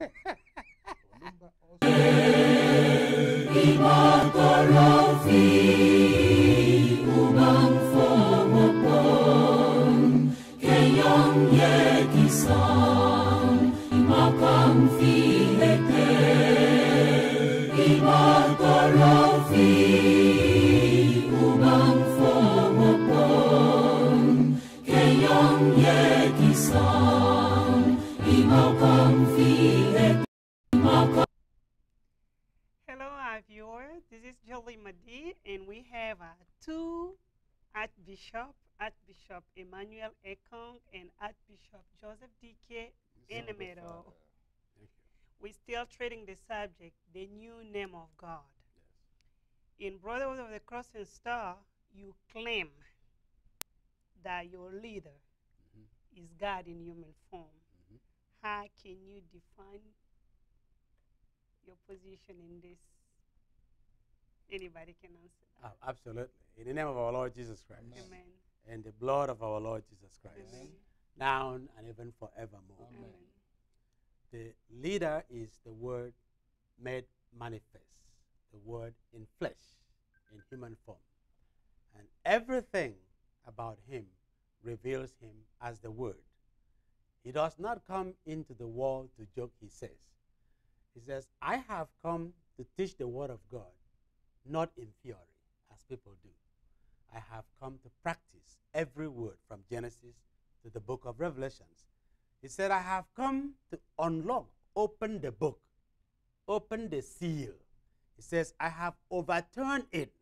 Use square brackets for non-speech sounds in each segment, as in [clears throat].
Olumba also. Archbishop, Archbishop Emmanuel Ekong and Archbishop Joseph D.K. in the middle. We're still treating the subject, the new name of God. In Brotherhood of the Cross and Star, you claim that your leader is God in human form. Mhm. How can you define your position in this? Anybody can answer that. Ah, absolutely. In the name of our Lord Jesus Christ. Amen. And the blood of our Lord Jesus Christ. Amen. Now and even forevermore. Amen. Amen. The leader is the word made manifest, the word in flesh, in human form. And everything about him reveals him as the word. He does not come into the world to joke, he says. He says, I have come to teach the word of God, not in theory, people do. I have come to practice every word from Genesis to the book of Revelations. He said, I have come to unlock, open the book, open the seal. He says, I have overturned it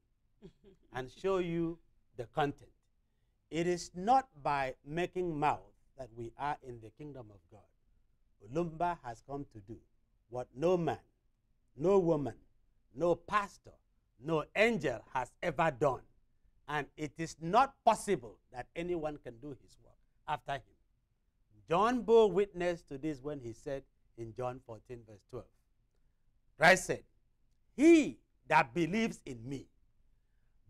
[laughs] and show you the content. It is not by making mouth that we are in the kingdom of God. Olumba has come to do what no man, no woman, no pastor, no angel has ever done. And it is not possible that anyone can do his work after him. John bore witness to this when he said in John 14, verse 12, Christ said, He that believes in me,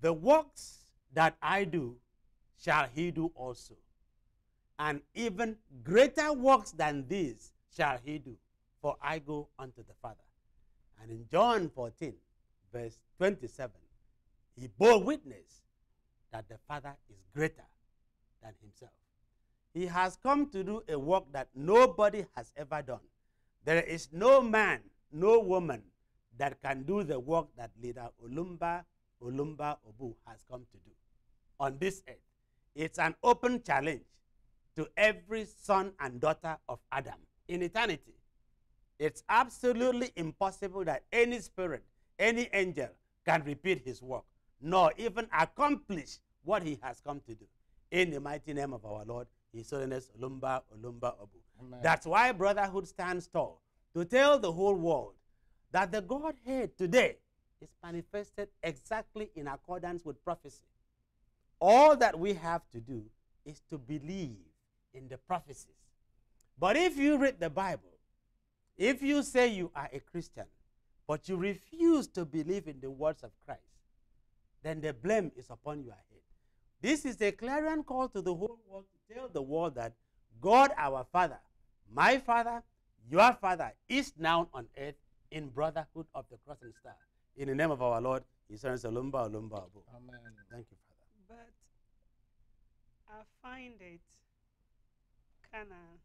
the works that I do shall he do also. And even greater works than these shall he do, for I go unto the Father. And in John 14, verse 27, he bore witness that the Father is greater than himself. He has come to do a work that nobody has ever done. There is no man, no woman that can do the work that leader Olumba Olumba Obu has come to do on this earth. It's an open challenge to every son and daughter of Adam in eternity. It's absolutely impossible that any spirit, any angel can repeat his work, nor even accomplish what he has come to do. In the mighty name of our Lord, His Holiness Olumba Olumba Obu. Amen. That's why brotherhood stands tall to tell the whole world that the Godhead today is manifested exactly in accordance with prophecy. All that we have to do is to believe in the prophecies. But if you read the Bible, if you say you are a Christian, but you refuse to believe in the words of Christ, then the blame is upon your head. This is a clarion call to the whole world to tell the world that God our Father, my Father, your Father, is now on earth in brotherhood of the cross and star. In the name of our Lord, His Son, Olumba, Olumba, Obu. Amen. Thank you, Father. But I find it kind of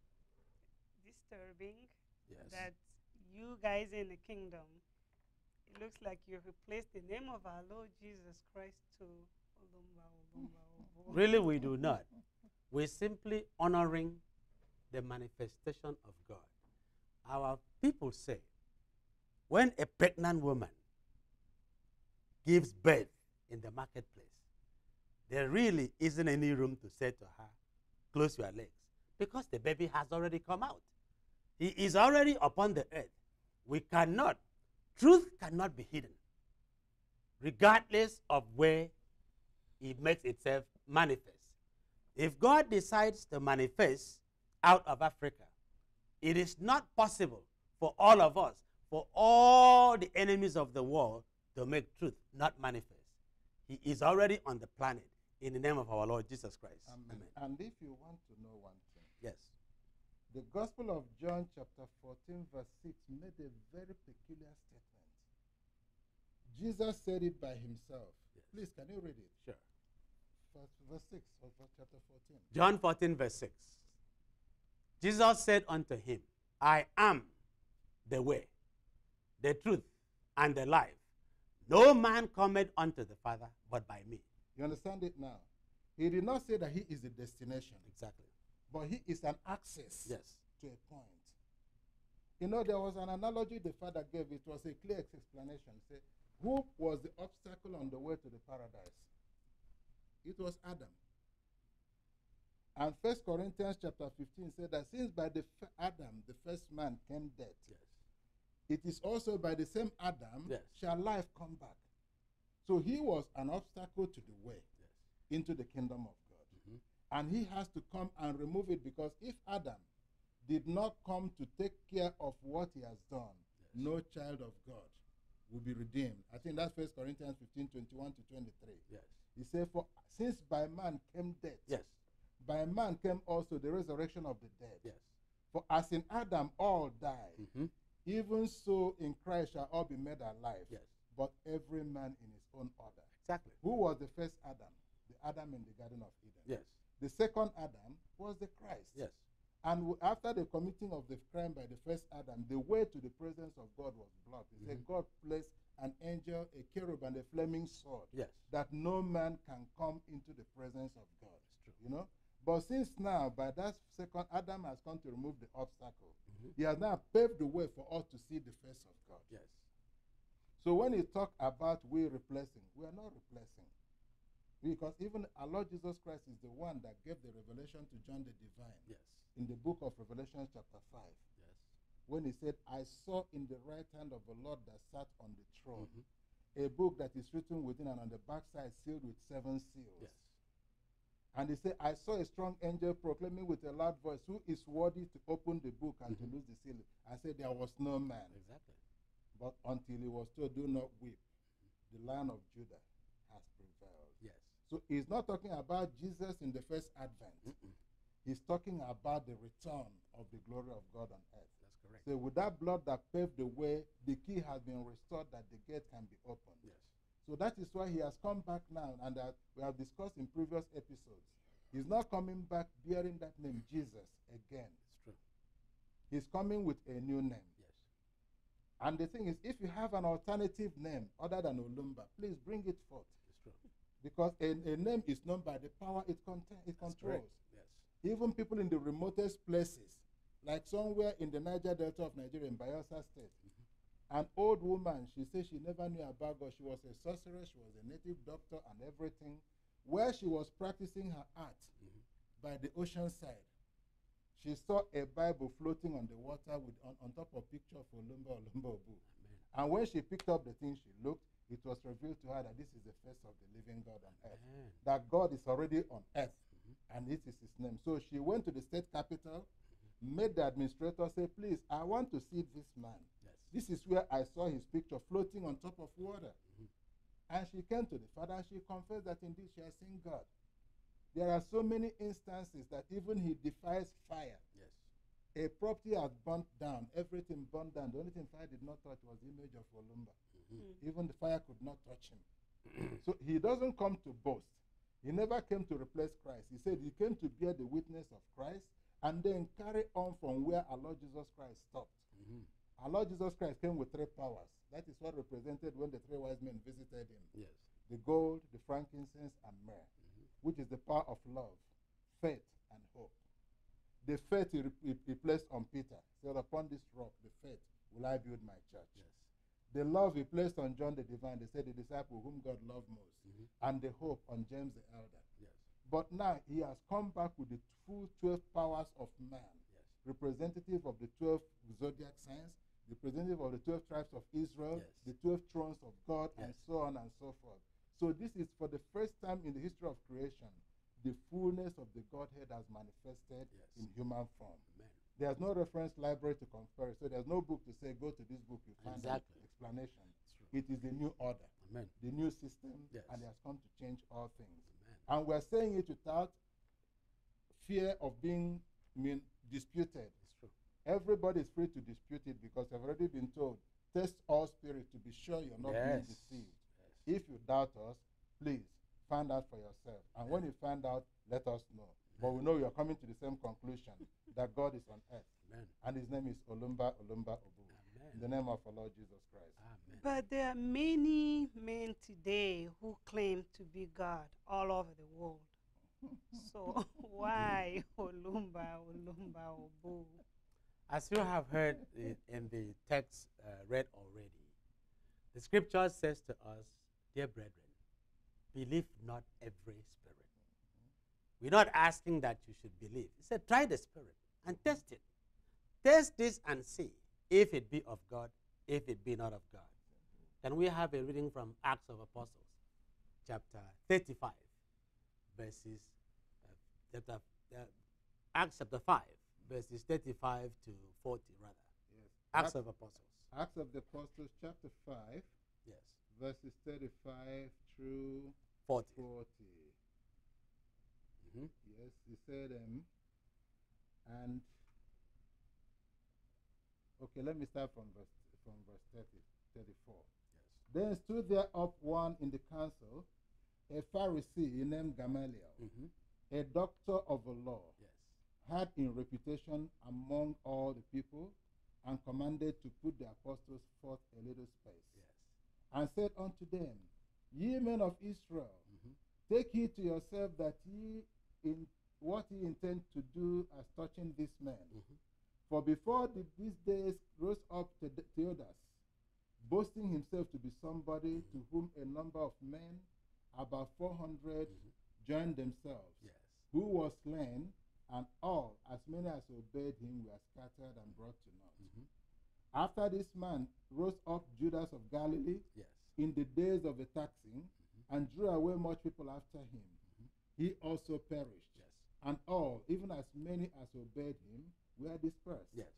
disturbing Yes. that you guys in the kingdom, it looks like you replaced the name of our Lord Jesus Christ to Olumba, Olumba. Really, we do not. We're simply honoring the manifestation of God. Our people say when a pregnant woman gives birth in the marketplace, there really isn't any room to say to her, close your legs, because the baby has already come out. He is already upon the earth. We cannot, truth cannot be hidden, regardless of where it makes itself manifest. If God decides to manifest out of Africa, it is not possible for all of us, for all the enemies of the world, to make truth not manifest. He is already on the planet in the name of our Lord Jesus Christ. Amen. And if you want to know one thing, Yes. the Gospel of John, chapter 14, verse 6 Jesus said it by himself. Yes. Please, can you read it? Sure. Verse, verse 6 of chapter 14. John 14, verse 6. Jesus said unto him, I am the way, the truth, and the life. No man cometh unto the Father but by me. You understand it now? He did not say that he is the destination, Exactly. but he is an access Yes. to a point. You know, there was an analogy the father gave. It was a clear explanation. Say, who was the obstacle on the way to the paradise? It was Adam. And First Corinthians chapter 15 said that since by the Adam, the first man, came death, Yes. it is also by the same Adam Yes. shall life come back. So he was an obstacle to the way Yes. into the kingdom of God. Mhm. And he has to come and remove it because if Adam did not come to take care of what he has done, no child of God will be redeemed. I think that's First Corinthians 15 21 to 23. Yes. He said, For since by man came death, Yes. by man came also the resurrection of the dead. Yes. For as in Adam all died, Mm-hmm. even so in Christ shall all be made alive, Yes. but every man in his own order. Exactly. Who was the first Adam? The Adam in the Garden of Eden. Yes. The second Adam was the Christ. Yes. And after the committing of the crime by the first Adam, the way to the presence of God was blocked. He said, Mhm. God placed an angel, a cherub, and a flaming sword Yes. that no man can come into the presence of God. It's true. You know? But since now, by that second, Adam has come to remove the obstacle. Mhm. He has now paved the way for us to see the face of God. Yes. So when he talk about we replacing, we are not replacing. Because even our Lord Jesus Christ is the one that gave the revelation to John the Divine Yes. In the book of Revelation, chapter 5, Yes. when he said, I saw in the right hand of the Lord that sat on the throne Mhm. a book that is written within and on the backside sealed with seven seals. Yes. And he said, I saw a strong angel proclaiming with a loud voice, Who is worthy to open the book and Mhm. to loose the seal? I said, There was no man. Exactly. But until he was told, Do not weep, the lion of Judah has prevailed. Yes. So he's not talking about Jesus in the first advent. Mm-mm. He's talking about the return of the glory of God on earth. That's correct. So with that blood that paved the way, the key has been restored that the gate can be opened. Yes. So that is why he has come back now, and that we have discussed in previous episodes. He's not coming back bearing that name, Jesus, again. It's true. He's coming with a new name. Yes. And the thing is, if you have an alternative name other than Olumba, please bring it forth. It's true. Because a, a name is known by the power it, contain, it That's controls. correct. Even people in the remotest places, like somewhere in the Niger Delta of Nigeria, in Bayelsa State, an old woman, she said she never knew about God. She was a sorceress, she was a native doctor, and everything. Where she was practicing her art Mhm. by the ocean side, she saw a Bible floating on the water with on, on top of a picture of Olumba Olumba Obu. Amen. And when she picked up the thing, she looked, it was revealed to her that this is the face of the living God on earth. Amen. That God is already on earth. And this is his name. So she went to the state capital, made the administrator say, Please, I want to see this man. Yes. This is where I saw his picture floating on top of water. Mhm. And she came to the father and she confessed that indeed she has seen God. There are so many instances that even he defies fire. Yes. A property has burnt down, everything burnt down. The only thing fire did not touch was the image of Olumba. Mhm. Even the fire could not touch him. [clears throat] so he doesn't come to boast. He never came to replace Christ. He said he came to bear the witness of Christ and then carry on from where our Lord Jesus Christ stopped. Mhm. Our Lord Jesus Christ came with three powers. That is what represented when the three wise men visited him Yes. the gold, the frankincense, and myrrh, Mhm. which is the power of love, faith, and hope. The faith he, he, he placed on Peter. Said, Upon this rock, the faith, will I build my church. Yes. The love he placed on John the Divine, they said, the disciple whom God loved most, Mhm. and the hope on James the Elder. Yes. But now he has come back with the full 12 powers of man, Yes. representative of the 12 zodiac signs, representative of the 12 tribes of Israel, Yes. the 12 thrones of God, and so on and so forth. So this is for the first time in the history of creation, the fullness of the Godhead has manifested in human form. Amen. There's no reference library to compare, so there's no book to say go to this book you find Exactly. an explanation. It is the new order, Amen. the new system, Yes. and it has come to change all things. Amen. And we're saying it without fear of being mean, disputed. It's true. Everybody is free to dispute it because I've already been told, test all spirits to be sure you're not being Yes. deceived. If you doubt us, please find out for yourself. And when you find out, let us know. But we know you're coming to the same conclusion that God is on earth. Amen. And his name is Olumba Olumba Obu. In the name of our Lord Jesus Christ. Amen. But there are many men today who claim to be God all over the world. [laughs] so [laughs] why Olumba, Olumba, Obu? As you have heard in the text uh, read already, the scripture says to us, Dear brethren, believe not every spirit. We're not asking that you should believe. He said, Try the spirit and test it. Test this and see if it be of God, if it be not of God. Can we have a reading from Acts of Apostles, chapter 35, verses, uh, chapter, uh, Acts chapter 5, verses 35 to 40, rather. Yes. Acts Acts, of Apostles. Acts of the Apostles, chapter 5, Yes. verses 35 through 40. 40. Mhm. Yes, he said, um, and okay, let me start from verse from verse 30, 34. Then stood there up one in the council, a Pharisee named Gamaliel, Mhm. a doctor of the law, Yes. had in reputation among all the people, and commanded to put the apostles forth a little space, Yes. and said unto them, Ye men of Israel, Mhm. Take heed to yourself that ye in what ye intend to do as touching this man. Mhm. For before the, these days rose up Theudas, boasting himself to be somebody to whom a number of men, about 400, Mhm. joined themselves, Yes. who was slain, and all, as many as obeyed him, were scattered and brought to naught. Mhm. After this man rose up Judas of Galilee, Yes. in the days of the taxing and drew away much people after him. He also perished. Yes. And all, even as many as obeyed him, were dispersed. Yes.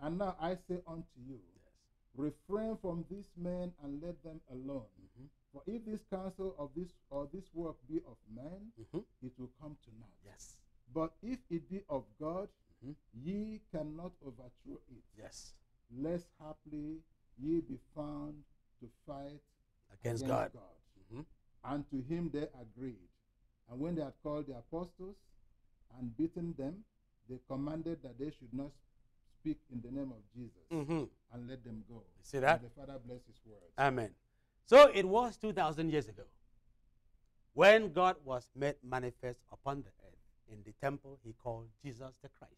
And now I say unto you, Yes. refrain from these men and let them alone. Mhm. For if this counsel of this or this work be of man, Mhm. it will come to naught. Yes. But if it be of God, Mhm. ye cannot overthrow it, Yes. lest haply ye be found to fight Against God. God. Mhm. And to him they agreed. And when they had called the apostles and beaten them, they commanded that they should not speak in the name of Jesus Mhm. and let them go. You see that? And the Father bless his words. Amen. So it was 2,000 years ago when God was made manifest upon the earth in the temple he called Jesus the Christ.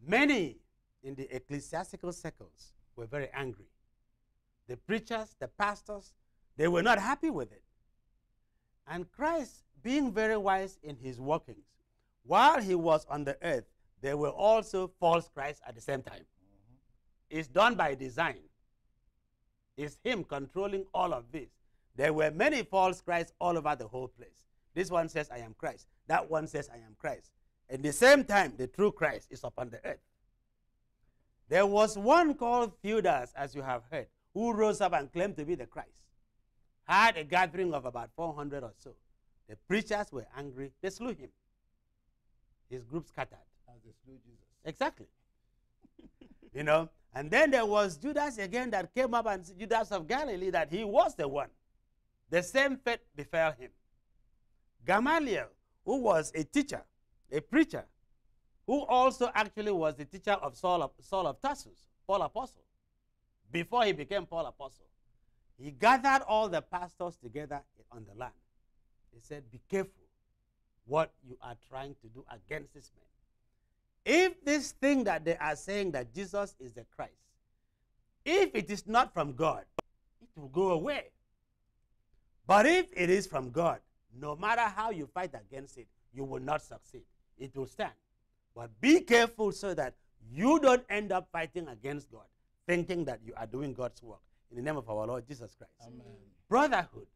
Many in the ecclesiastical circles were very angry. The preachers, the pastors, they were not happy with it. And Christ, being very wise in his workings, while he was on the earth, there were also false Christs at the same time. Mm-hmm. It's done by design. It's him controlling all of this. There were many false Christs all over the whole place. This one says, I am Christ. That one says, I am Christ. At the same time, the true Christ is upon the earth. There was one called Theudas, as you have heard, who rose up and claimed to be the Christ. Had a gathering of about 400 or so. The preachers were angry. They slew him. His group scattered. As they slew Jesus. Exactly. [laughs] you know, and then there was Judas again that came up and Judas of Galilee that he was the one. The same fate befell him. Gamaliel, who was a teacher, a preacher, who also actually was the teacher of Saul of, Saul of Tarsus, Paul Apostle, before he became Paul Apostle. He gathered all the pastors together on the land. He said, Be careful what you are trying to do against this man. If this thing that they are saying that Jesus is the Christ, if it is not from God, it will go away. But if it is from God, no matter how you fight against it, you will not succeed. It will stand. But be careful so that you don't end up fighting against God, thinking that you are doing God's work. In the name of our Lord Jesus Christ. Amen. Brotherhood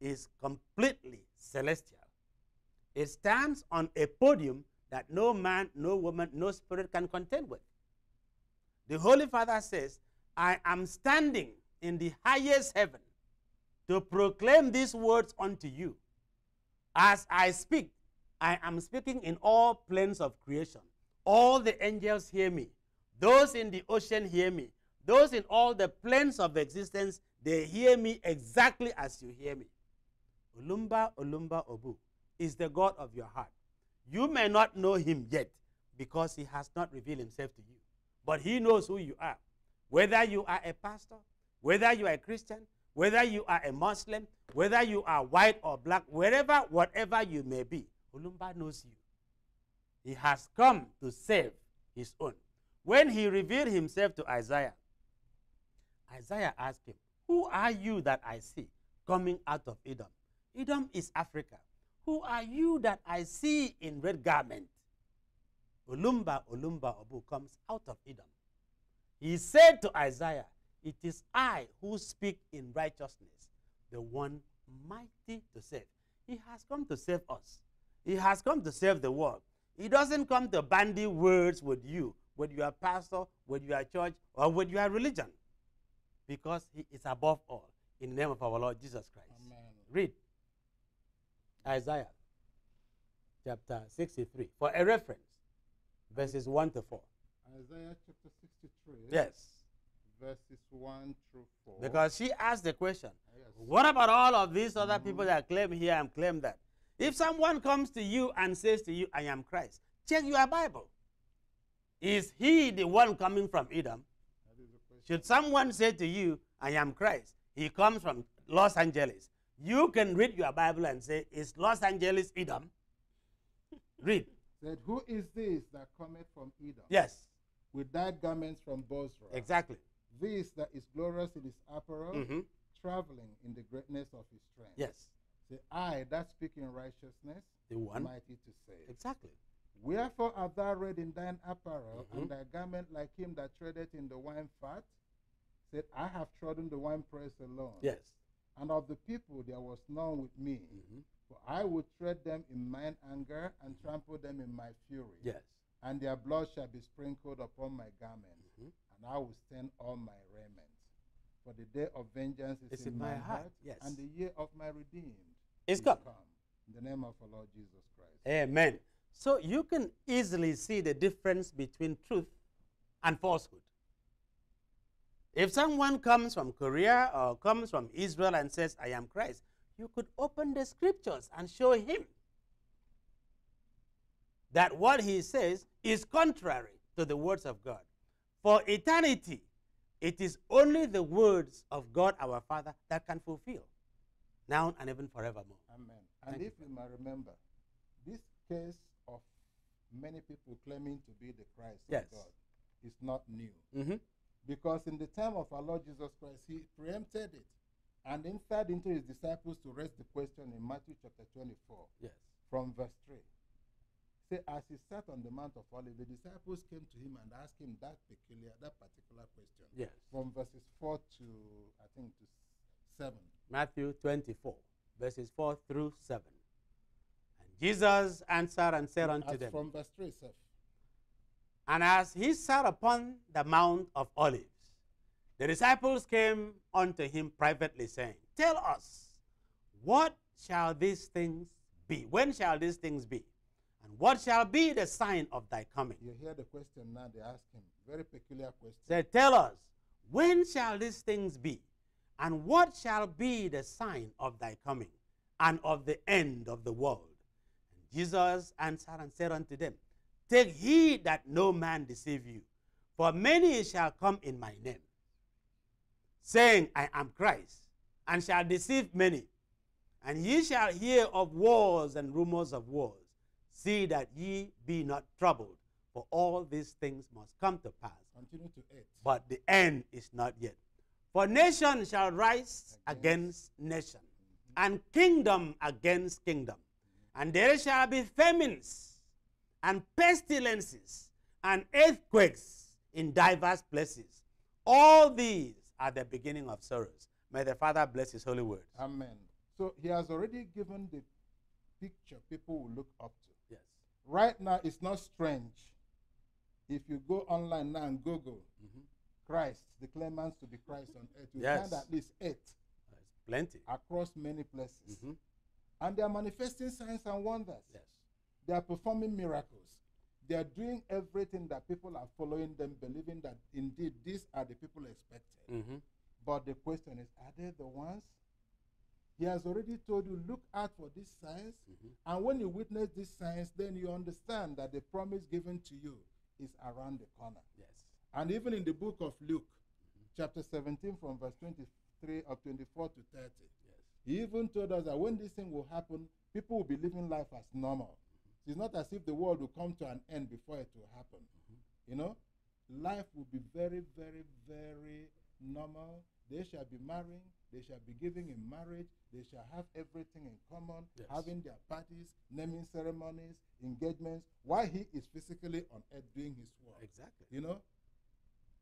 is completely celestial. It stands on a podium that no man, no woman, no spirit can contend with. The Holy Father says, I am standing in the highest heaven to proclaim these words unto you. As I speak, I am speaking in all planes of creation. All the angels hear me. Those in the ocean hear me. Those in all the planes of existence, They hear me exactly as you hear me. Olumba Olumba Obu is the God of your heart. You may not know him yet because he has not revealed himself to you, but he knows who you are. Whether you are a pastor, whether you are a Christian, whether you are a Muslim, whether you are white or black, wherever, whatever you may be, Olumba knows you. He has come to save his own. When he revealed himself to Isaiah, Isaiah asked him, Who are you that I see coming out of Edom? Edom is Africa. Who are you that I see in red garment? Olumba, Olumba Obu comes out of Edom. He said to Isaiah, It is I who speak in righteousness, the one mighty to save. He has come to save us. He has come to save the world. He doesn't come to bandy words with you, with your pastor, with your church, or with your religion. Because he is above all. In the name of our Lord Jesus Christ. Amen. Read Isaiah chapter 63 for a reference, verses 1 to 4. Isaiah chapter 63. Yes. Verses 1 through 4. Because she asked the question Yes. what about all of these other people that claim here and claim that? If someone comes to you and says to you, I am Christ, check your Bible. Is he the one coming from Edom? That is the question. Should someone say to you, I am Christ, he comes from Los Angeles, you can read your Bible and say, Is Los Angeles Edom? [laughs] read. Said, Who is this that cometh from Edom? Yes, With dyed garments from Bozrah. exactly. This that is glorious in his apparel, Mhm. traveling in the greatness of his strength. Yes, Say, I that speak in righteousness, the one. mighty to save. Exactly. Wherefore art thou red in thine apparel, Mhm. and thy garment like him that treadeth in the wine fat? Said, I have trodden the winepress alone. Yes. And of the people there was none with me. Mhm. For I would tread them in mine anger and trample them in my fury. Yes. And their blood shall be sprinkled upon my garment, Mhm. and I will stain all my raiment. For the day of vengeance is It's in, in my my heart, heart, yes. and the year of my redeemed is come. In the name of our Lord Jesus Christ. Amen. So you can easily see the difference between truth and falsehood. If someone comes from Korea or comes from Israel and says, I am Christ, you could open the scriptures and show him that what he says is contrary to the words of God. For eternity, it is only the words of God our Father that can fulfill, now and even forevermore. Amen. And Thank if you might remember, this case of many people claiming to be the Christ Yes. of God is not new. Mhm. Because in the time of our Lord Jesus Christ, he preempted it and inferred into his disciples to raise the question in Matthew chapter 24 Yes. from verse 3. Say, as he sat on the Mount of Olives, the disciples came to him and asked him that peculiar, that particular question. Yes. From verses 4 to, I think, to 7. Matthew 24, verses 4 through 7. And Jesus answered and said unto As them, from verse 3 itself. And as he sat upon the Mount of Olives, the disciples came unto him privately, saying, Tell us, what shall these things be? When shall these things be? And what shall be the sign of thy coming? You hear the question now, they ask him. Very peculiar question. Say, Tell us, when shall these things be? And what shall be the sign of thy coming and of the end of the world? And Jesus answered and said unto them, Take heed that no man deceive you, for many shall come in my name, saying, I am Christ, and shall deceive many. And ye shall hear of wars and rumors of wars. See that ye be not troubled, for all these things must come to pass Continue to 8. but the end is not yet. For nation shall rise against nation, mm-hmm. and kingdom against kingdom. And there shall be famines, and pestilences, and earthquakes in diverse places. All these are the beginning of sorrows. May the Father bless his holy words. Amen. So he has already given the picture people will look up to. Yes. Right now, it's not strange. If you go online now and Google Mhm. Christ, the claimants to be Christ on earth, you Yes. find at least eight There's plenty. across many places. Mhm. And they are manifesting signs and wonders. Yes. They are performing miracles. They are doing everything that people are following them, believing that indeed these are the people expected. Mhm. But the question is, are they the ones? He has already told you, look out for these signs. Mhm. And when you witness these signs, then you understand that the promise given to you is around the corner. Yes. And even in the book of Luke, chapter 17, from verse 23 of 24 to 30, Yes. he even told us that when this thing will happen, people will be living life as normal. It's not as if the world will come to an end before it will happen. Mm-hmm. You know, life will be very, very, very normal. They shall be marrying, they shall be giving in marriage, they shall have everything in common, Yes. having their parties, naming ceremonies, engagements, while he is physically on earth doing his work. Exactly. You know,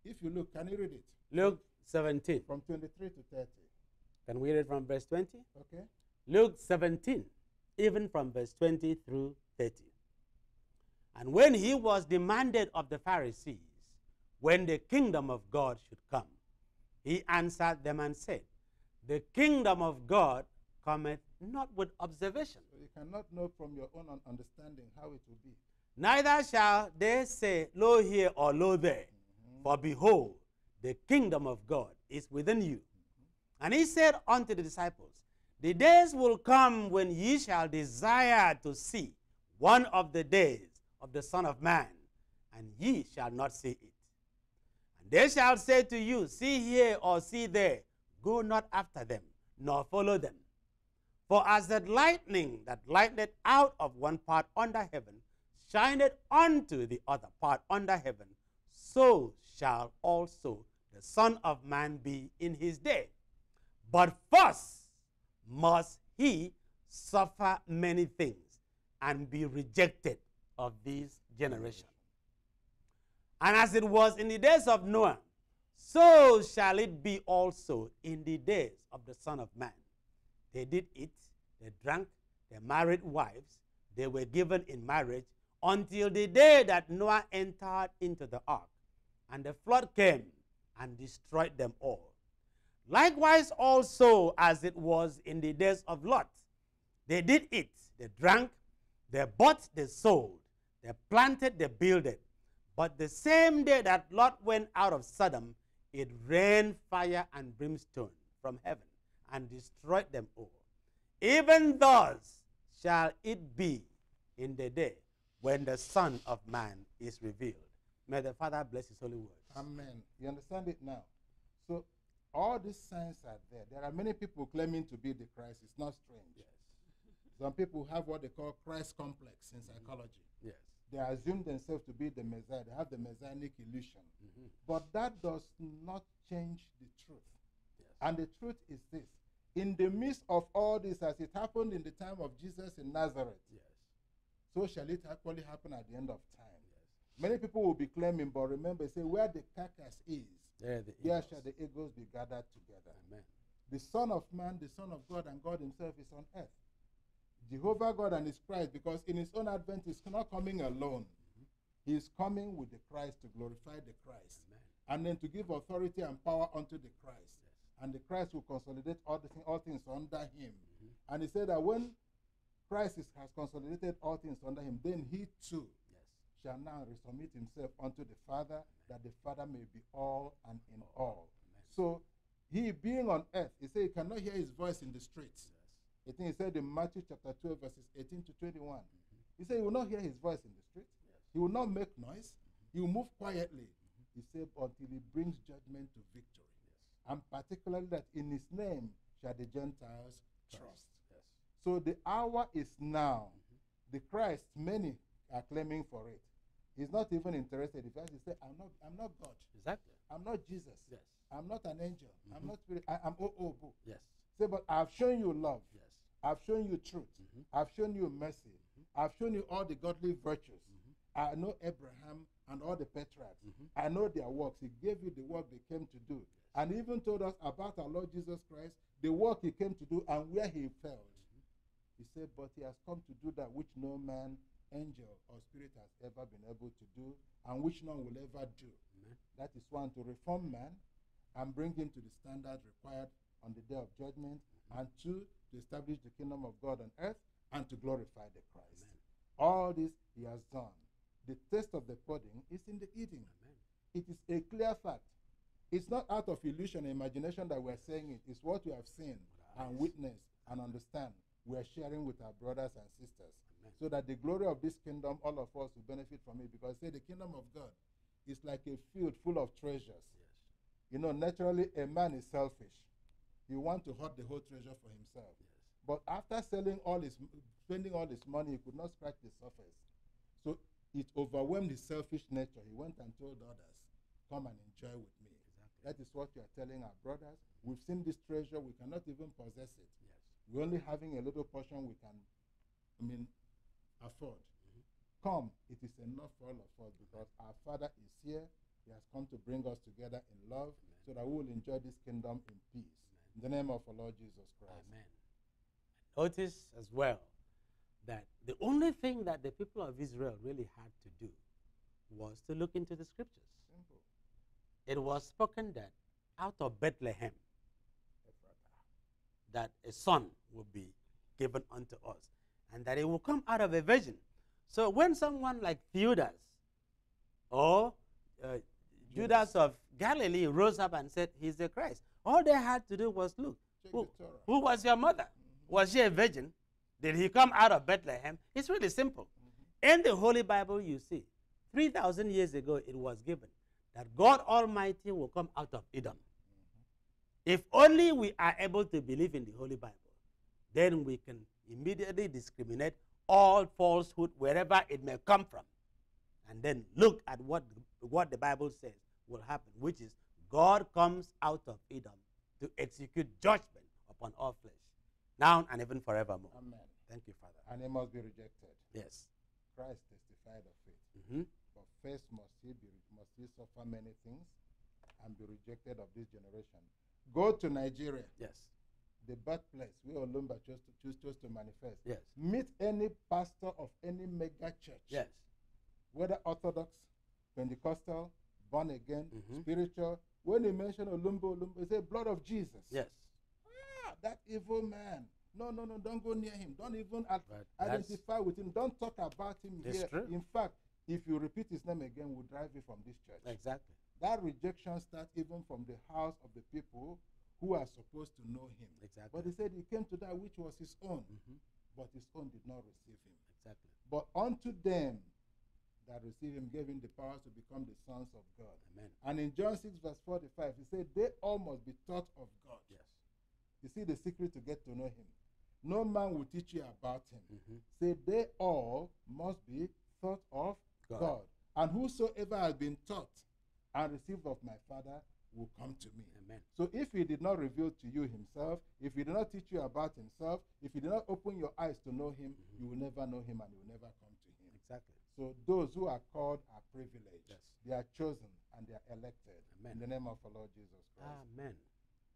if you look, can you read it? Luke 17. From 23 to 30. Can we read from verse 20? Okay? Luke 17, even from verse 20 through 30. And when he was demanded of the Pharisees when the kingdom of God should come, he answered them and said, The kingdom of God cometh not with observation, So you cannot know from your own understanding how it will be. neither shall they say, Lo here or lo there. Mm-hmm. For behold, the kingdom of God is within you. Mm-hmm. And he said unto the disciples, The days will come when ye shall desire to see one of the days of the Son of Man, and ye shall not see it. And they shall say to you, See here or see there, go not after them, nor follow them. For as the lightning that lightened out of one part under heaven shineth unto the other part under heaven, so shall also the Son of Man be in his day. But first must he suffer many things and be rejected of this generation. And as it was in the days of Noah, so shall it be also in the days of the Son of Man. They did eat, they drank, they married wives, they were given in marriage until the day that Noah entered into the ark, and the flood came and destroyed them all. Likewise, also as it was in the days of Lot, they did eat, they drank, they bought, they sold, they planted, they builded. But the same day that Lot went out of Sodom, it rained fire and brimstone from heaven and destroyed them all. Even thus shall it be in the day when the Son of Man is revealed. May the Father bless his holy words. Amen. You understand it now? So, all these signs are there. There are many people claiming to be the Christ. It's not strange. Yes. Some people have what they call Christ complex in psychology. Yes. They assume themselves to be the Messiah. They have the messianic illusion. Mhm. But that does not change the truth. Yes. And the truth is this in the midst of all this, as it happened in the time of Jesus in Nazareth, Yes. so shall it actually happen at the end of time. Yes. Many people will be claiming, but remember, say, where the carcass is, There the there shall the eagles be gathered together. Amen. The Son of Man, the Son of God, and God Himself is on earth. Jehovah God and His Christ, because in His own advent, He's not coming alone. He is coming with the Christ to glorify the Christ, Amen. and then to give authority and power unto the Christ. Yes. And the Christ will consolidate all, the, all things under Him. Mhm. And He said that when Christ is, has consolidated all things under Him, then He too Yes. shall now resubmit Himself unto the Father, that the Father may be all and in all. Amen. So he being on earth, he said he cannot hear his voice in the streets. Yes. I think he said in Matthew chapter 12, verses 18 to 21. Mhm. He said he will not hear his voice in the street. Yes. He will not make noise. He will move quietly. He said until he brings judgment to victory. Yes. And particularly that in his name shall the Gentiles trust. Yes. So the hour is now. The Christ, many are claiming for it. He's not even interested. If he said, I'm not, I'm not God. Exactly. I'm not Jesus. Yes. I'm not an angel. I'm Mhm. not spirit. I, I'm oh, oh, Yes. Say, but I've shown you love. Yes. I've shown you truth. Mhm. I've shown you mercy. I've shown you all the godly virtues. Mhm. I know Abraham and all the patriarchs. Mhm. I know their works. He gave you the work they came to do. And he even told us about our Lord Jesus Christ, the work he came to do and where he failed. He said, But he has come to do that which no man, angel, or spirit has ever been able to do, and which none will ever do. Amen. That is one, to reform man and bring him to the standard required on the day of judgment, and two, to establish the kingdom of God on earth and to glorify the Christ. Amen. All this he has done. The taste of the pudding is in the eating. Amen. It is a clear fact. It's not out of illusion and imagination that we're saying it. It's what we have seen and witnessed and understand. We're sharing with our brothers and sisters. Amen. So that the glory of this kingdom, all of us will benefit from it. Because say the kingdom of God is like a field full of treasures. Yes. You know, naturally a man is selfish. He wants to hoard the whole treasure for himself. Yes. But after selling all his, spending all his money, he could not scratch the surface. So it overwhelmed his selfish nature. He went and told others, "Come and enjoy with me." Exactly. That is what we are telling our brothers. We've seen this treasure. We cannot even possess it. Yes. We're only having a little portion we can, I mean, afford. Mhm. Come, it is enough for all of us because our Father is here. He has come to bring us together in love Amen. so that we will enjoy this kingdom in peace. In the name of our Lord Jesus Christ. Amen. Notice as well that the only thing that the people of Israel really had to do was to look into the scriptures. Simple. It was spoken that out of Bethlehem that a son will be given unto us and that it will come out of a virgin. So when someone like Theudas or uh, Judas of Galilee rose up and said, He's the Christ, all they had to do was look, who, who was your mother? Was she a virgin? Did he come out of Bethlehem? It's really simple. In the Holy Bible, you see, 3,000 years ago, it was given that God Almighty will come out of Edom. If only we are able to believe in the Holy Bible, then we can immediately discriminate all falsehood wherever it may come from. And then look at what, what the Bible says will happen, which is God comes out of Edom to execute judgment upon all flesh, now and even forevermore. Amen. Thank you, Father. And he must be rejected. Yes. Christ testified of it. hmm But first must he be must he suffer many things and be rejected of this generation. Go to Nigeria, Yes. the birthplace where Olumba chose to choose chose to manifest. Yes. Meet any pastor of any mega church. Yes. Whether Orthodox, Pentecostal, born again, Mhm. spiritual. When he mention Olumba, Olumba, he say blood of Jesus. Yes. Ah, that evil man. No, no, no, don't go near him. Don't even ad- But identify with him. Don't talk about him here. true. In fact, if you repeat his name again, we'll drive you from this church. Exactly. That rejection starts even from the house of the people who are supposed to know him. Exactly. But he said he came to that which was his own, Mhm. but his own did not receive him. Exactly. But unto them that receive him gave him the power to become the sons of God. Amen. And in John 6, verse 45, he said, They all must be taught of God. Yes. You see the secret to get to know him. No man will teach you about him. Mhm. Say, They all must be taught of God. God. And whosoever has been taught and received of my Father will come to me. Amen. So if he did not reveal to you himself, if he did not teach you about himself, if he did not open your eyes to know him, Mhm. you will never know him and you will never come to him. Exactly. So those who are called are privileged. Yes. They are chosen and they are elected. Amen. In the name of our Lord Jesus Christ. Amen.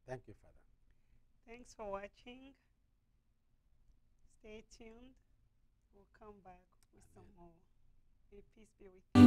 Thank you, Father. Thanks for watching. Stay tuned. We'll come back with some more. May peace be with you.